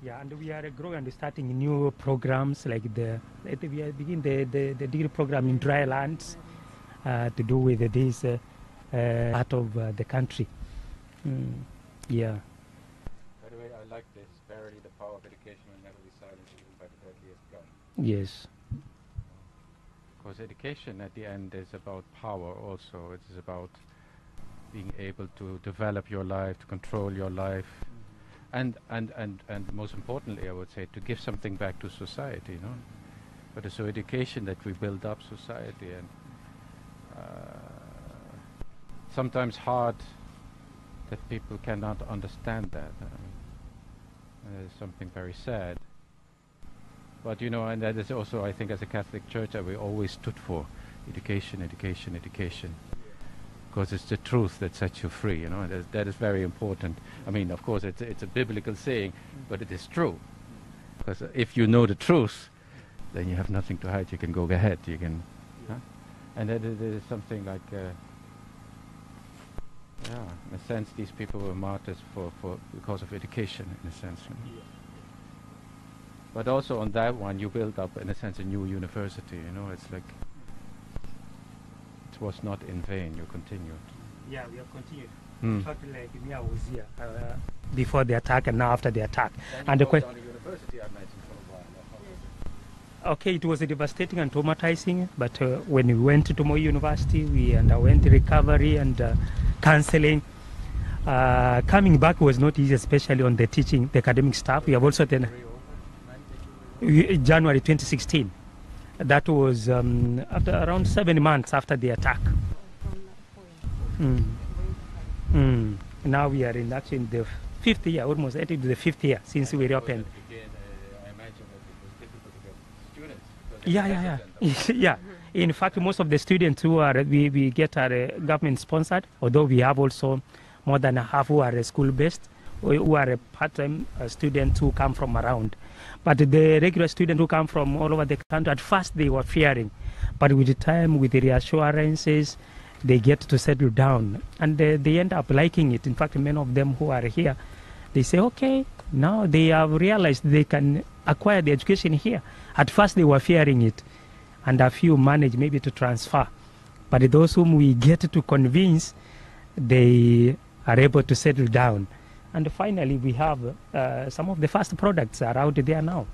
Yeah, and we are growing and starting new programs like the like we are begin the, the, the degree program in dry lands uh, to do with this uh, uh, part of uh, the country. Mm, yeah. By the way, I like this. Verily, the power of education will never be silenced even by the deadliest gun. Yes. Because education at the end is about power also. It is about being able to develop your life, to control your life, and, and, and, and most importantly, I would say, to give something back to society, you know. But it's so education that we build up society and uh, sometimes hard that people cannot understand that. Uh, it's something very sad. But you know, and that is also, I think, as a Catholic Church, that we always stood for education, education, education, because it's the truth that sets you free. You know, that- that is very important. I mean, of course, it's it's a biblical saying, but it is true. Because if you know the truth, then you have nothing to hide. You can go ahead. You can, huh? and that is, that is something like. Uh, yeah, in a sense, these people were martyrs for, for because of education, in a sense. you know. But also on that one, you build up, in a sense, a new university. You know, it's like it was not in vain. You continued. Yeah, we have continued. Hmm. Fact, like me, I was here uh, before the attack and now after the attack. And the que- university, I imagine, for a while. Okay, it was devastating and traumatizing, but uh, when we went to Moi University, we underwent recovery and uh, counseling. Uh, coming back was not easy, especially on the teaching, the academic staff. We have also then January 2016. That was um, after around seven months after the attack. Mm. Mm. Now we are in actually in the fifth year, almost entering the fifth year since we reopened. Yeah, yeah, yeah. yeah. In fact, most of the students who are we, we get are uh, government sponsored, although we have also more than half who are school based, who are part time uh, students who come from around. But the regular students who come from all over the country, at first they were fearing, but with the time, with the reassurances, they get to settle down and uh, they end up liking it. In fact, many of them who are here, they say, okay, now they have realized they can acquire the education here. At first, they were fearing it, and a few manage maybe to transfer. But those whom we get to convince, they are able to settle down. And finally, we have uh, some of the first products are out there now,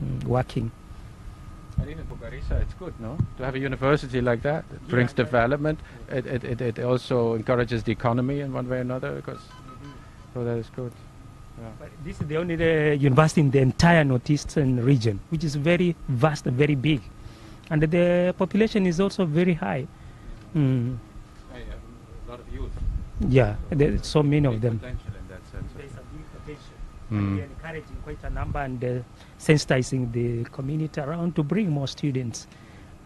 mm, working. And even for Garissa, it's good, no? To have a university like that, it brings development. It, it, it, it also encourages the economy in one way or another, because so that is good. Yeah. But this is the only uh, university in the entire northeastern region, which is very vast and very big. And the population is also very high. Mm. a lot of youth. Yeah, are so many of them. potential in that sense. There's potential. Mm. We are encouraging quite a number and uh, sensitizing the community around to bring more students.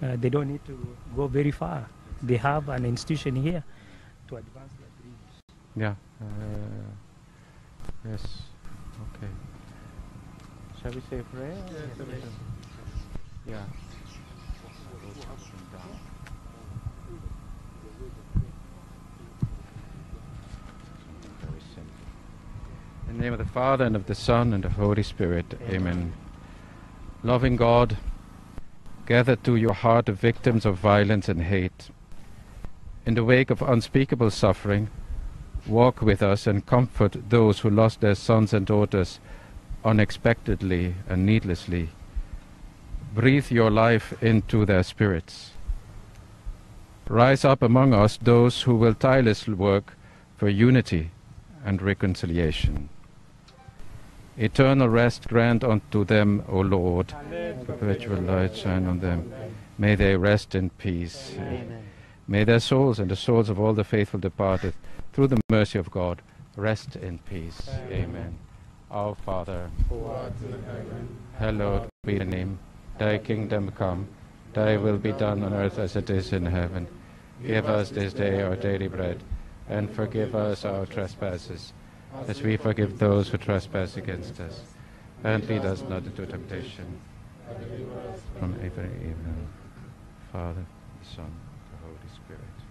Uh, they don't need to go very far. They have an institution here to advance their dreams. Yeah. Uh, yes. Okay. Shall we say a prayer? Yeah. Very simple. In the name of the Father and of the Son and of the Holy Spirit. Amen. Loving God, gather to your heart the victims of violence and hate. In the wake of unspeakable suffering, walk with us and comfort those who lost their sons and daughters unexpectedly and needlessly. Breathe your life into their spirits. Rise up among us those who will tirelessly work for unity and reconciliation. Eternal rest grant unto them, O Lord. Perpetual light shine on them. May they rest in peace. May their souls and the souls of all the faithful departed, through the mercy of God, rest in peace. Amen. Our Father, who art in heaven, hallowed be thy name. Thy kingdom come. Thy will be done on earth as it is in heaven. Give us this day our daily bread, and forgive us our trespasses, as we forgive those who trespass against us. And lead us not into temptation, from every evil. Father, the Son, the Holy Spirit.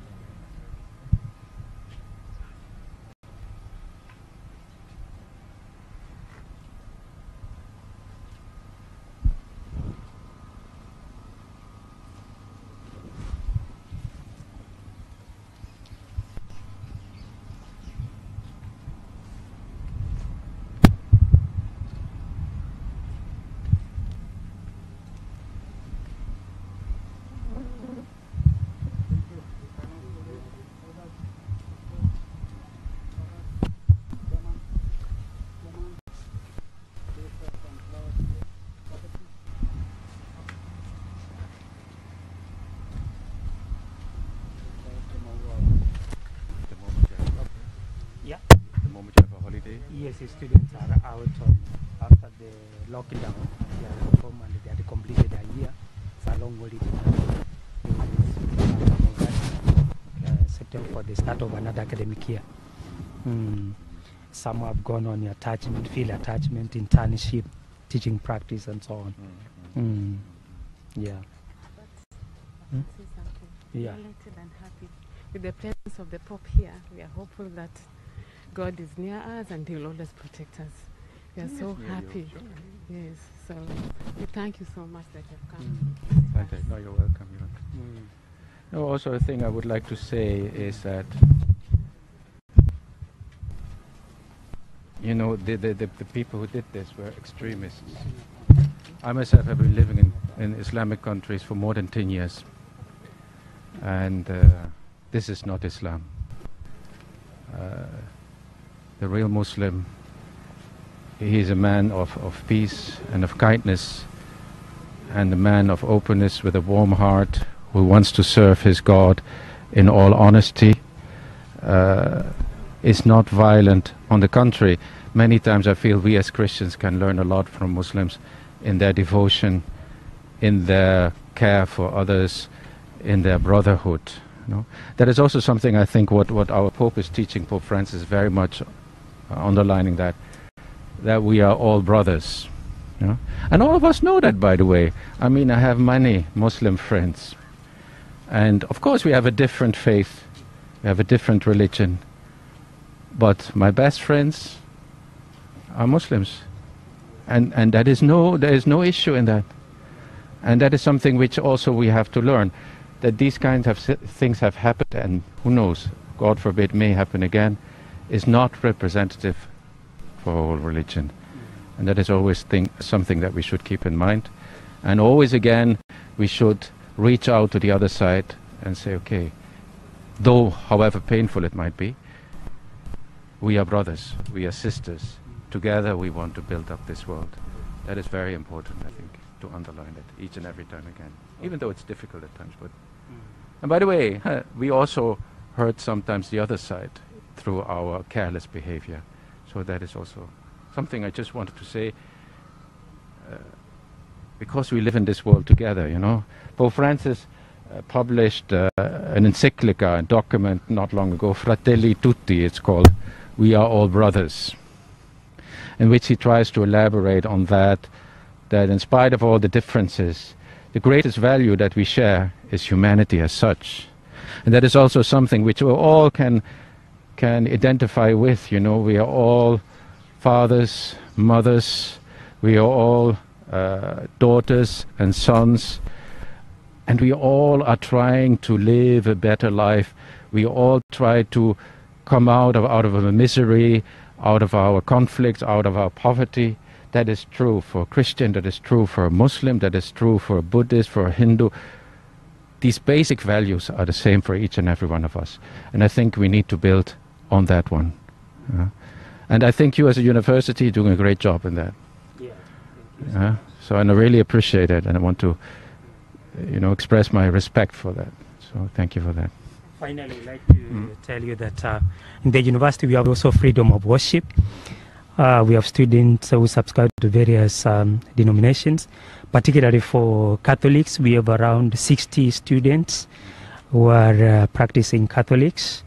Yes, the students are out um, after the lockdown. They are home and they had completed a year. It's a long holiday. Uh, September for the start of another academic year. Mm. Some have gone on attachment, field attachment, internship, teaching practice, and so on. Mm. Yeah. Hmm? Say something. Yeah. Delighted and happy. With the presence of the Pope here, we are hopeful that God is near us and He will always protect us. We are so happy. Yes. So we thank you so much that you've come. Thank you. No, you're welcome. You're welcome. Mm. No, also a thing I would like to say is that you know the, the, the, the people who did this were extremists. I myself have been living in, in Islamic countries for more than 10 years and uh, this is not Islam. Uh, the real Muslim, he is a man of, of peace and of kindness and a man of openness with a warm heart who wants to serve his God in all honesty, uh, is not violent. On the contrary, many times I feel we as Christians can learn a lot from Muslims in their devotion, in their care for others, in their brotherhood. You know? That is also something I think what, what our Pope is teaching, Pope Francis, very much Uh, underlining that, that we are all brothers. You know? And all of us know that, by the way. I mean, I have many Muslim friends. And of course, we have a different faith, we have a different religion. But my best friends are Muslims. And, and that is no, there is no issue in that. And that is something which also we have to learn that these kinds of things have happened, and who knows, God forbid, may happen again, is not representative for all religion. And that is always thing, something that we should keep in mind. And always again, we should reach out to the other side and say, okay, though however painful it might be, we are brothers, we are sisters. Together we want to build up this world. That is very important, I think, to underline it each and every time again, even though it's difficult at times. But mm. and by the way, we also hurt sometimes the other side through our careless behavior. So that is also something I just wanted to say. Uh, because we live in this world together, you know. Pope Francis uh, published uh, an encyclical document not long ago, Fratelli Tutti, it's called, We Are All Brothers, in which he tries to elaborate on that, that in spite of all the differences, the greatest value that we share is humanity as such. And that is also something which we all can, can identify with, you know, we are all fathers, mothers, we are all uh, daughters and sons, and we all are trying to live a better life. We all try to come out of out of a misery, out of our conflicts, out of our poverty. That is true for a Christian, that is true for a Muslim, that is true for a Buddhist, for a Hindu. These basic values are the same for each and every one of us. And I think we need to build on that one. Uh, and I think you as a university are doing a great job in that. Yeah. So and I really appreciate it, and I want to, you know, express my respect for that. So thank you for that. Finally, I'd like to tell you that uh, in the university we have also freedom of worship. Uh, we have students who subscribe to various um, denominations. Particularly for Catholics, we have around 60 students who are uh, practicing Catholics.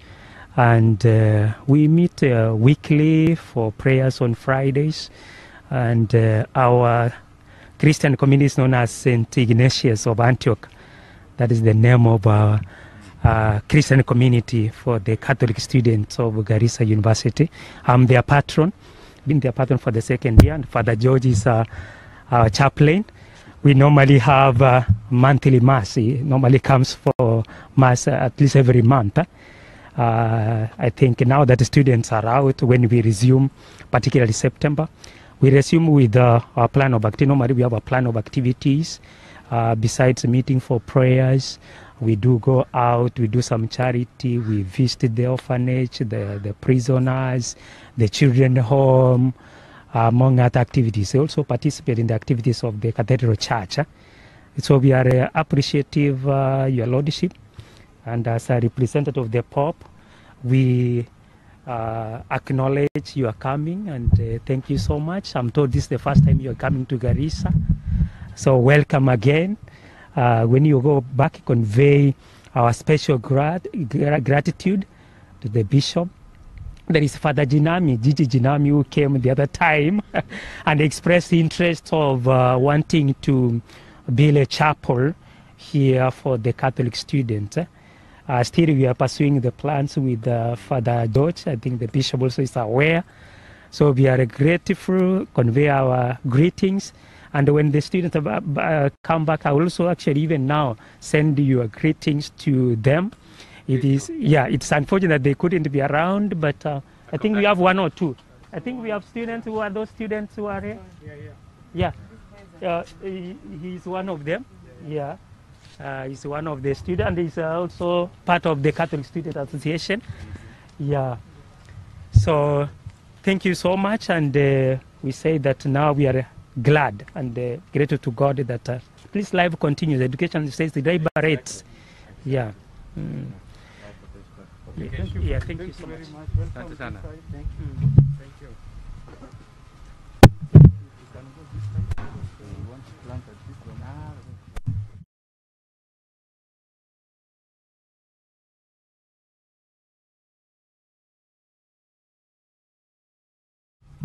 And uh, we meet uh, weekly for prayers on Fridays. And uh, our Christian community is known as St. Ignatius of Antioch. That is the name of our uh, Christian community for the Catholic students of Garissa University. I'm their patron, been their patron for the second year, and Father George is uh, our chaplain. We normally have monthly mass. He normally comes for mass at least every month. Uh, I think now that students are out, when we resume, particularly September, we resume with uh, our plan of activity. Normally, we have a plan of activities. Uh, besides meeting for prayers, we do go out, we do some charity, we visit the orphanage, the, the prisoners, the children home, among other activities. We also participate in the activities of the Cathedral Church. eh. So we are uh, appreciative, uh, Your Lordship, and as a representative of the Pope, we uh, acknowledge your coming and uh, thank you so much. I'm told this is the first time you're coming to Garissa. So welcome again. Uh, when you go back, convey our special grat- gra- gratitude to the bishop. There is Father Jinami, Gigi Jinami, who came the other time and expressed interest of uh, wanting to build a chapel here for the Catholic students. Uh, still, we are pursuing the plans with uh, Father George. I think the bishop also is aware. So we are grateful, convey our greetings. And when the students ab- uh, come back, I will also actually even now send your greetings to them. It is, yeah, it's unfortunate that they couldn't be around, but uh, I think we have one or two. I think we have students who are those students who are here. Yeah, yeah. Uh, he, he's one of them. Yeah. Uh, he's one of the students. He's uh, also part of the Catholic Student Association. Yeah. So, thank you so much, and uh, we say that now we are glad and uh, grateful to God that uh, please life continues. Education says the liberates. Yeah. Mm. Yeah, yeah, thank you so much.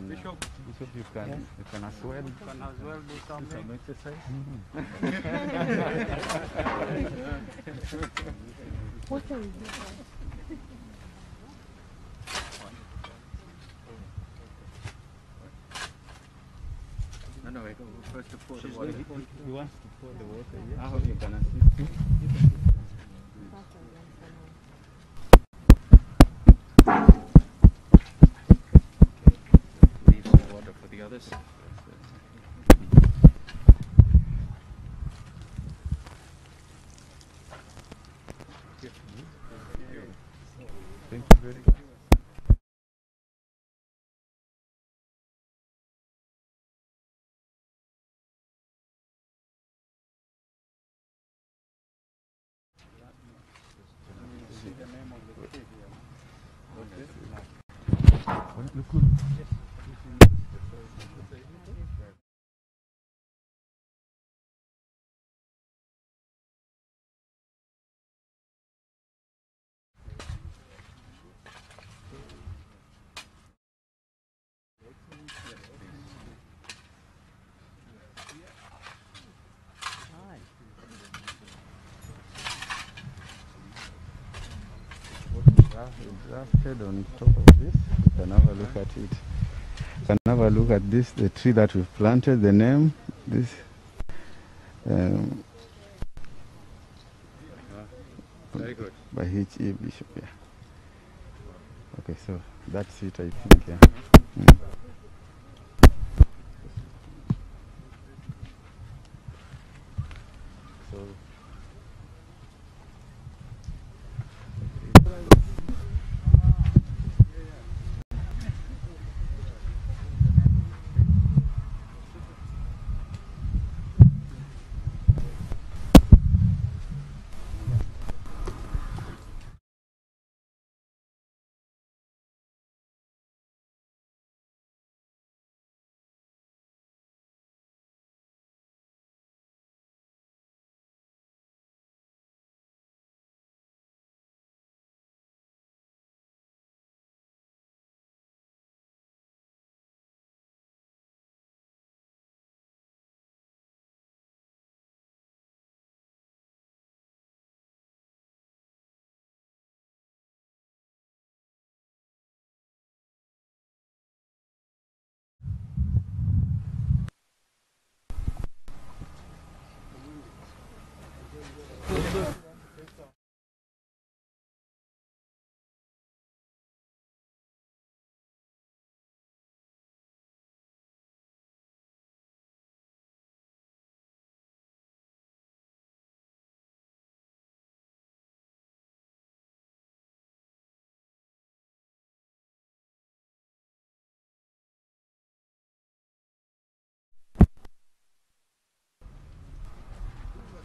Asante sana. You can, Bishop, you can, you can as well. You can as well do some, exercise. No, no, wait, first to pour the He, water. he- he wants to pour the water here. Ah, okay, you can assist. Leave some water we drafted on top of this, you can have a look at it. You can have a look at this, the tree that we've planted, the name, this. Um, Very good. by H.E. Bishop, yeah. Okay, so that's it, I think, yeah. Mm.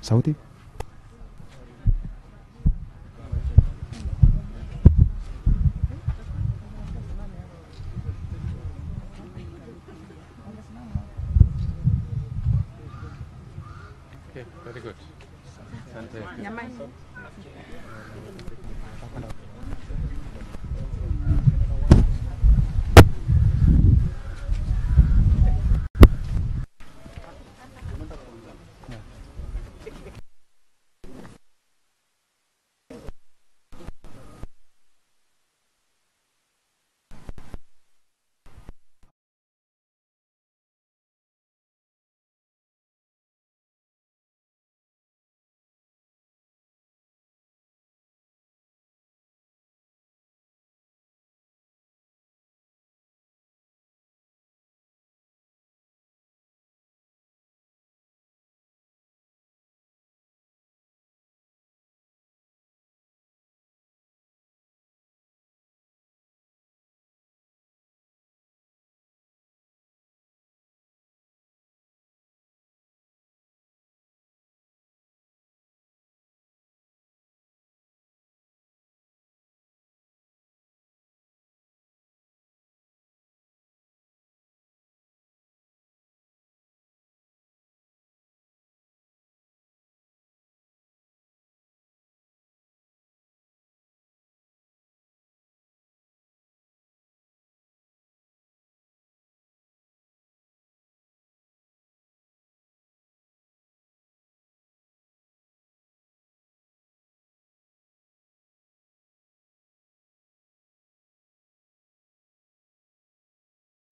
Sauti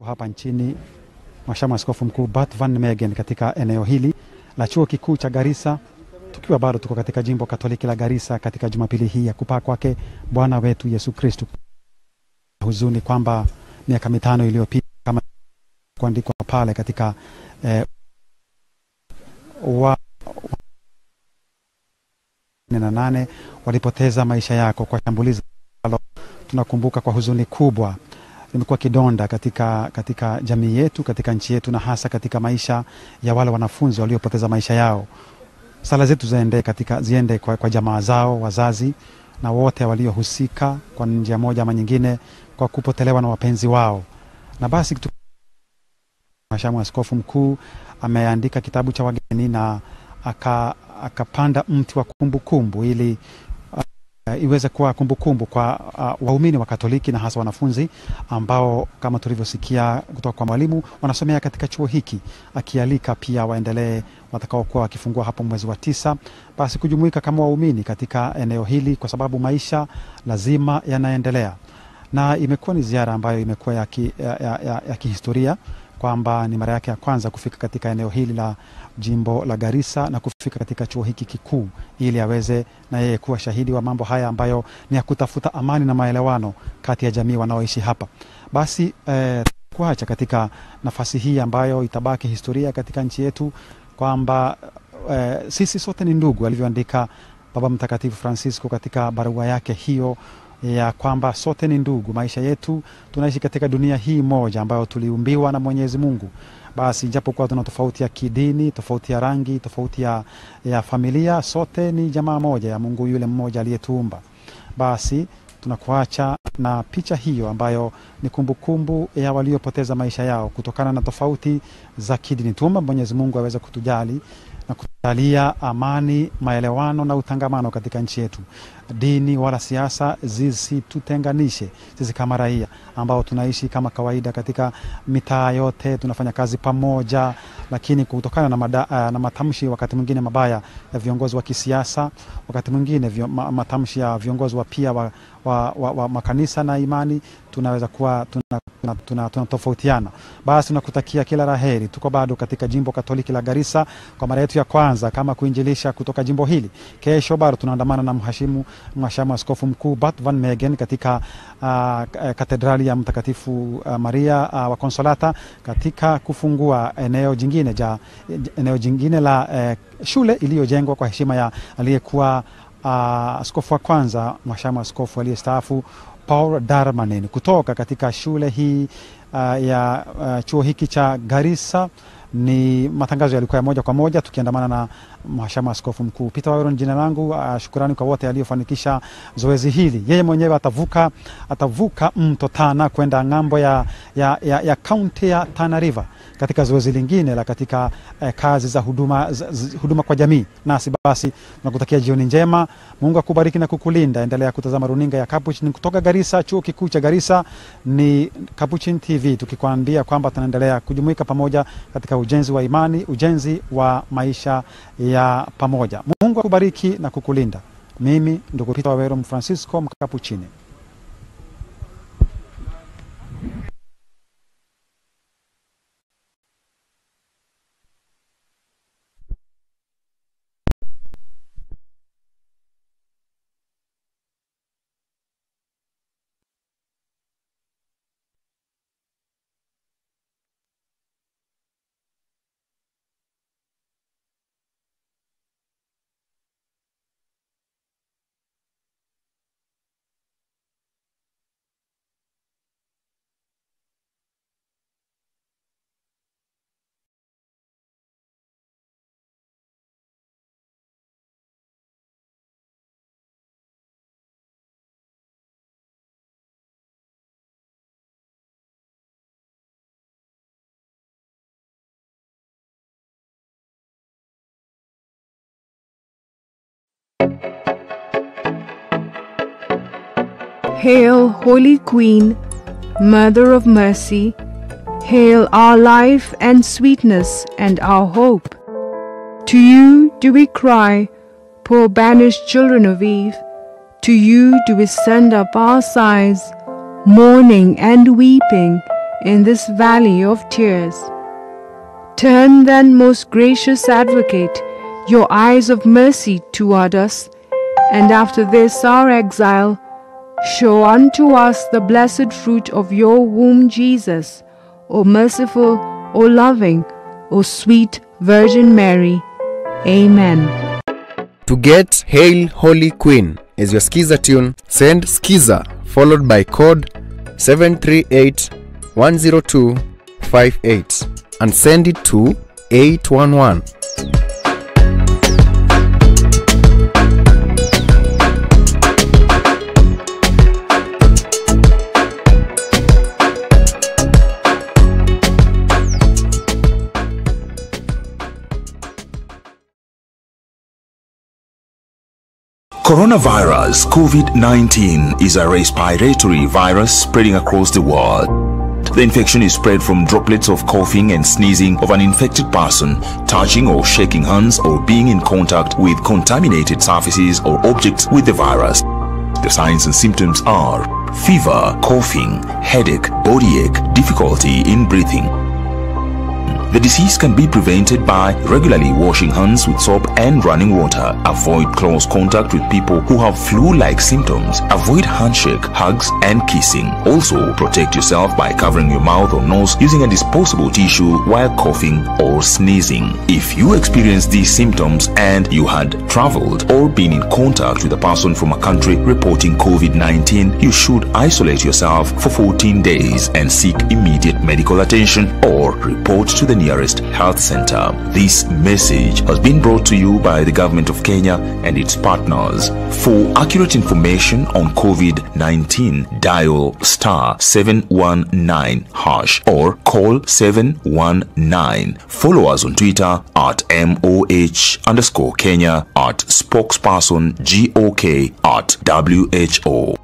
hapa nchini Mhashamu Askofu Mkuu Bart Van Megen katika eneo hili la chuo kikuu cha Garissa, tukiwa bado tuko katika jimbo Katoliki la Garissa katika Jumapili hii ya kupaa kwake Bwana wetu Yesu Kristu. Huzuni kwamba miaka mitano iliyopita kama kuandikwa pale katika eh, wa na nane walipoteza maisha yako kwa shambulizi ambalo tunakumbuka kwa huzuni kubwa limekuwa kidonda katika, katika jamii yetu katika nchi yetu na hasa katika maisha ya wale wanafunzi waliopoteza maisha yao. Sala zetu ziende, katika, ziende kwa, kwa jamaa zao wazazi na wote waliohusika kwa njia moja ama nyingine kwa kupotelewa na wapenzi wao. Na basi Mhashamu Askofu Mkuu ameandika kitabu cha wageni na akapanda aka- mti wa kumbukumbu kumbu, ili uh, iweze kuwa kumbukumbu kwa uh, waumini wa Katoliki na hasa wanafunzi ambao kama tulivyosikia kutoka kwa mwalimu wanasomea katika chuo hiki, akialika pia waendelee watakaokuwa wakifungua hapo mwezi wa tisa, basi kujumuika kama waumini katika eneo hili, kwa sababu maisha lazima yanaendelea, na imekuwa ni ziara ambayo imekuwa ya, ki, ya, ya, ya, ya kihistoria kwamba ni mara yake ya kwanza kufika katika eneo hili la jimbo la Garissa na kufika katika chuo hiki kikuu ili aweze na yeye kuwa shahidi wa mambo haya ambayo ni ya kutafuta amani na maelewano kati ya jamii wanaoishi hapa. Basi eh, kuacha katika nafasi hii ambayo itabaki historia katika nchi yetu kwamba eh, sisi sote ni ndugu, alivyoandika Baba Mtakatifu Francisco katika barua yake hiyo ya kwamba sote ni ndugu. Maisha yetu tunaishi katika dunia hii moja ambayo tuliumbiwa na Mwenyezi Mungu. Basi japokuwa tuna tofauti ya kidini, tofauti ya rangi, tofauti ya, ya familia, sote ni jamaa moja ya Mungu yule mmoja aliyetuumba. Basi tunakuacha na picha hiyo ambayo ni kumbukumbu -kumbu ya waliopoteza maisha yao kutokana na tofauti za kidini. Tuomba Mwenyezi Mungu aweze kutujali na kutujalia amani, maelewano na utangamano katika nchi yetu. Dini wala siasa zisitutenganishe sisi kama raia ambao tunaishi kama kawaida katika mitaa yote, tunafanya kazi pamoja, lakini kutokana na, mada, uh, na matamshi wakati mwingine mabaya ya viongozi wa kisiasa, wakati mwingine vio, ma, matamshi ya viongozi wa pia wa, wa, wa, wa makanisa na imani, tunaweza kuwa tunatofautiana tuna, tuna, tuna, basi tunakutakia kila la heri. Tuko bado katika jimbo Katoliki la Garissa kwa mara yetu ya kwanza kama kuinjilisha kutoka jimbo hili. Kesho bado tunaandamana na mhashimu mhashamu askofu mkuu Bart Van Megen katika uh, katedrali ya Mtakatifu uh, Maria uh, wa Konsolata katika kufungua eneo jingine ja, eneo jingine la uh, shule iliyojengwa kwa heshima ya aliyekuwa uh, askofu wa kwanza mhashamu askofu aliyestaafu Paul Darmanin. Kutoka katika shule hii uh, ya uh, chuo hiki cha Garissa ni matangazo yalikuwa ya moja kwa moja tukiandamana na mhashamu askofu mkuu Peter Waweron. jina langu. Uh, shukurani kwa wote aliyofanikisha zoezi hili. Yeye mwenyewe atavuka atavuka mto Tana kwenda ng'ambo ya, ya, ya, ya kaunti ya Tana River katika zoezi lingine la katika eh, kazi za huduma, za, z, huduma kwa jamii. Nasi basi tunakutakia jioni njema, Mungu akubariki na kukulinda. Endelea kutazama runinga ya Capuchin kutoka Garissa, chuo kikuu cha Garissa. Ni Capuchin TV tukikwambia kwamba tunaendelea kujumuika pamoja katika ujenzi wa imani, ujenzi wa maisha ya pamoja. Mungu akubariki na kukulinda. Mimi ndugu Peter Waweru Mfrancisco Mkapuchini. Hail, Holy Queen, Mother of Mercy, hail our life and sweetness and our hope. To you do we cry, poor banished children of Eve. To you do we send up our sighs, mourning and weeping in this valley of tears. Turn then, most gracious advocate, your eyes of mercy toward us, and after this our exile, show unto us the blessed fruit of your womb, Jesus. O merciful, O loving, O sweet Virgin Mary. Amen. To get Hail Holy Queen as your skiza tune, send skiza followed by code 738 102 58 and send it to 811. Coronavirus COVID 19 is a respiratory virus spreading across the world. The infection is spread from droplets of coughing and sneezing of an infected person, touching or shaking hands, or being in contact with contaminated surfaces or objects with the virus. The signs and symptoms are fever, coughing, headache, body ache, difficulty in breathing. The disease can be prevented by regularly washing hands with soap and running water. Avoid close contact with people who have flu-like symptoms. Avoid handshake, hugs, and kissing. Also, protect yourself by covering your mouth or nose using a disposable tissue while coughing or sneezing. If you experience these symptoms and you had traveled or been in contact with a person from a country reporting COVID-19, you should isolate yourself for 14 days and seek immediate medical attention or report to the nearest health center. This message has been brought to you by the government of Kenya and its partners. For accurate information on COVID-19, dial star 719 hash or call 719. Follow us on Twitter at MOH underscore Kenya at spokesperson GOK at WHO.